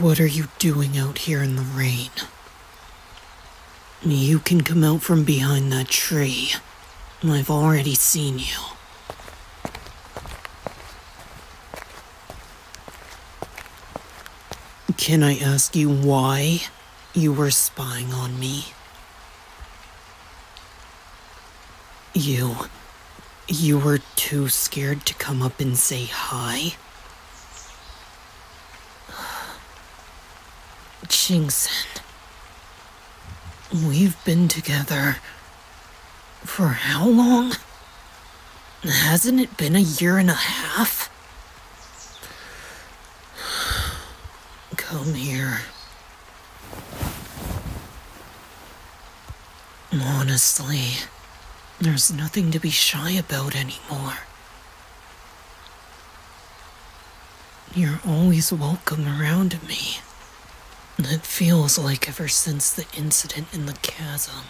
What are you doing out here in the rain? You can come out from behind that tree. I've already seen you. Can I ask you why you were spying on me? You. You were too scared to come up and say hi? Jingson. We've been together. for how long? Hasn't it been a year and a half? Come here. Honestly, there's nothing to be shy about anymore. You're always welcome around me. It feels like ever since the incident in the chasm.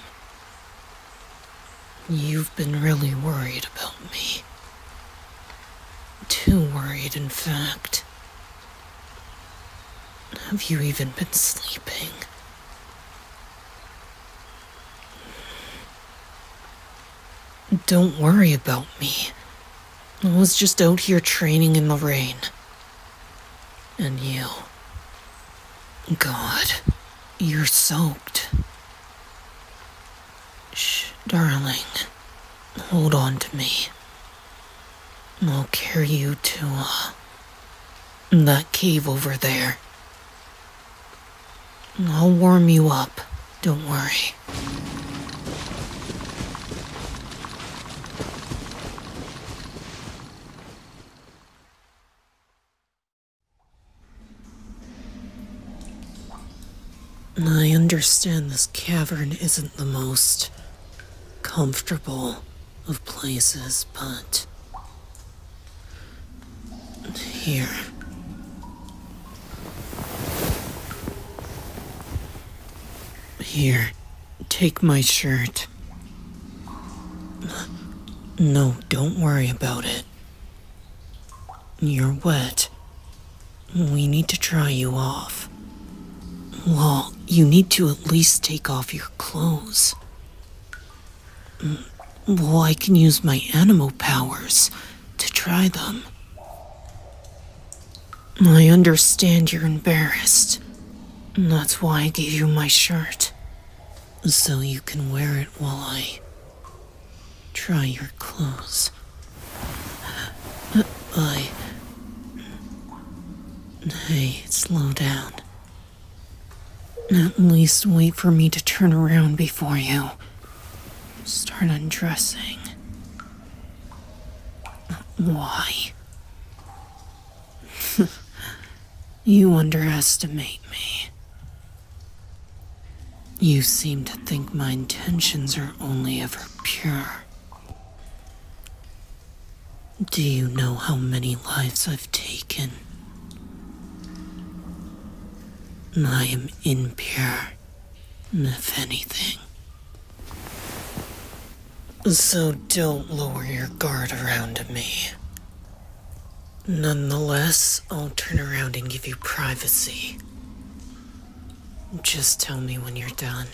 You've been really worried about me. Too worried, in fact. Have you even been sleeping? Don't worry about me. I was just out here training in the rain. And you. God, you're soaked. Shh, darling. Hold on to me. I'll carry you to, uh, that cave over there. I'll warm you up. Don't worry. I understand this cavern isn't the most comfortable of places, but. Here. Here, take my shirt. No, don't worry about it. You're wet. We need to dry you off. Well, you need to at least take off your clothes. Mm, well, I can use my animal powers to try them. I understand you're embarrassed. That's why I gave you my shirt. So you can wear it while I dry your clothes. I. Hey, slow down. At least wait for me to turn around before you start undressing. Why? you underestimate me. You seem to think my intentions are only ever pure. Do you know how many lives I've taken? I am impure, if anything. So don't lower your guard around me. Nonetheless, I'll turn around and give you privacy. Just tell me when you're done.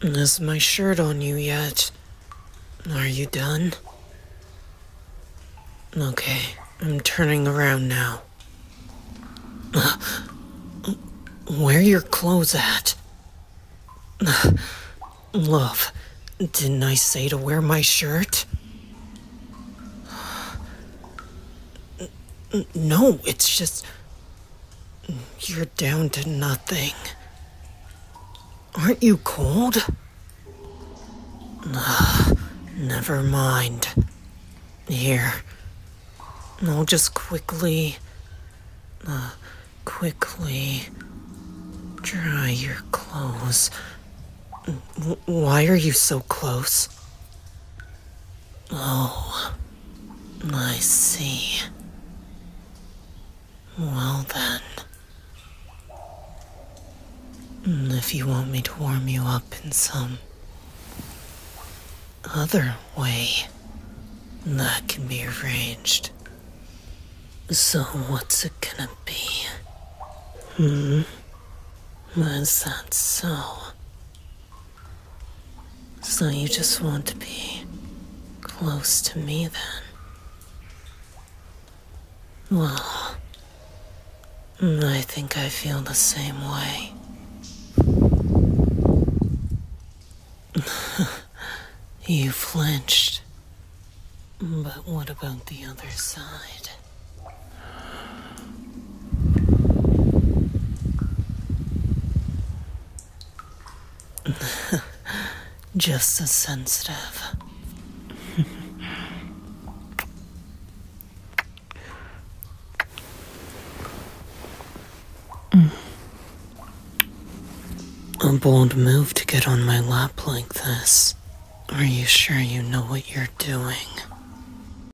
Is my shirt on you yet? Are you done? Okay, I'm turning around now. Where are your clothes at? Love, didn't I say to wear my shirt? No, it's just. You're down to nothing. Aren't you cold? Uh, never mind. Here. I'll just quickly. Uh, quickly. dry your clothes. Why are you so close? Oh. I see. Well then. If you want me to warm you up in some other way, That can be arranged. So, what's it gonna be? Hmm? Is that so? So, you just want to be close to me then? Well, I think I feel the same way. you flinched. But what about the other side? Just as sensitive. A bold move to get on my lap like this. Are you sure you know what you're doing?